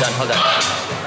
然后在